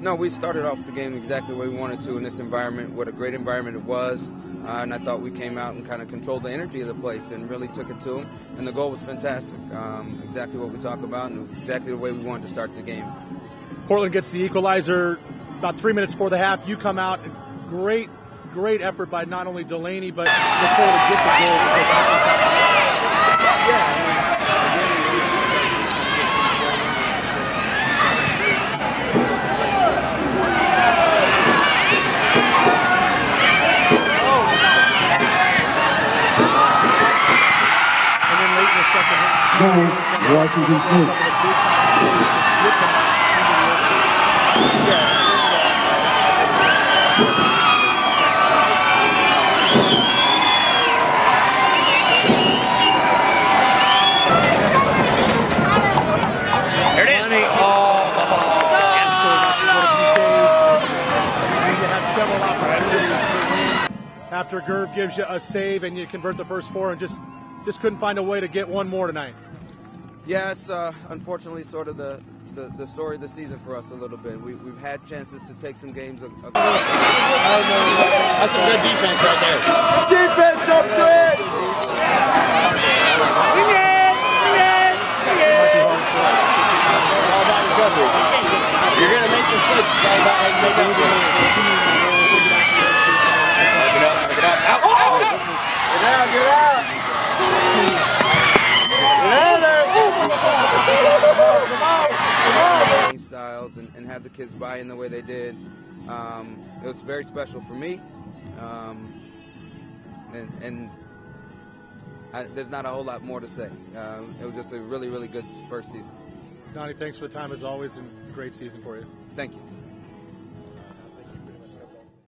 No, we started off the game exactly where we wanted to in this environment. What a great environment it was, uh, and I thought we came out and kind of controlled the energy of the place and really took it to them. And the goal was fantastic. Um, exactly what we talk about, and exactly the way we wanted to start the game. Portland gets the equalizer about three minutes before the half. You come out, great, great effort by not only Delaney but before to get the goal. Yeah. I mean, again, And then late in the second half, Goal, Washington State. Money all the You have several opportunities to win. After Gerv gives you a save and you convert the first four and just just couldn't find a way to get one more tonight. Yeah, it's uh, unfortunately sort of the, the, the story of the season for us a little bit. We, we've had chances to take some games. a- a- That's some good defense right there. Defense up good! You're gonna make mistakes. It's all about how you make that Pick it up, pick it up. Out, out, out. Get out, get out! Get out there! these styles and, and have the kids buy in the way they did. Um, it was very special for me. Um, and and I, there's not a whole lot more to say. Um, it was just a really, really good first season. Donnie, thanks for the time as always and great season for you. Thank you.